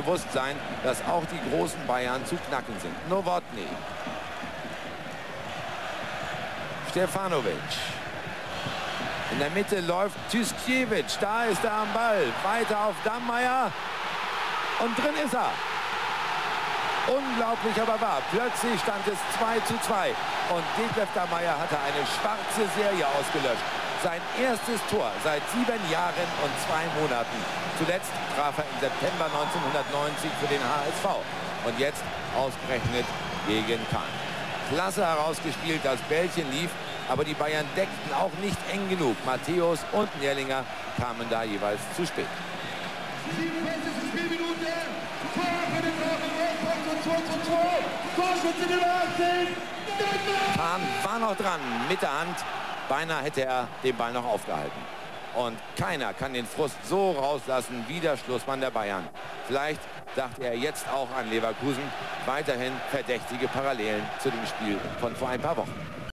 bewusst sein, dass auch die großen Bayern zu knacken sind. Nowotny. Stefanovic. In der Mitte läuft Tyskiewicz. Da ist er am Ball. Weiter auf Dammeier. Und drin ist er. Unglaublich aber wahr. Plötzlich stand es 2 zu 2. Und Detlef Dammeier hatte eine schwarze Serie ausgelöscht. Sein erstes Tor seit sieben Jahren und zwei Monaten. Zuletzt traf er im September 1990 für den HSV. Und jetzt ausgerechnet gegen Kahn. Klasse herausgespielt, das Bällchen lief aber die Bayern deckten auch nicht eng genug. Matthäus und Nerlinger kamen da jeweils zu spät. Kahn war noch dran mit der Hand. Beinahe hätte er den Ball noch aufgehalten. Und keiner kann den Frust so rauslassen wie der Schlussmann der Bayern. Vielleicht dachte er jetzt auch an Leverkusen. Weiterhin verdächtige Parallelen zu dem Spiel von vor ein paar Wochen.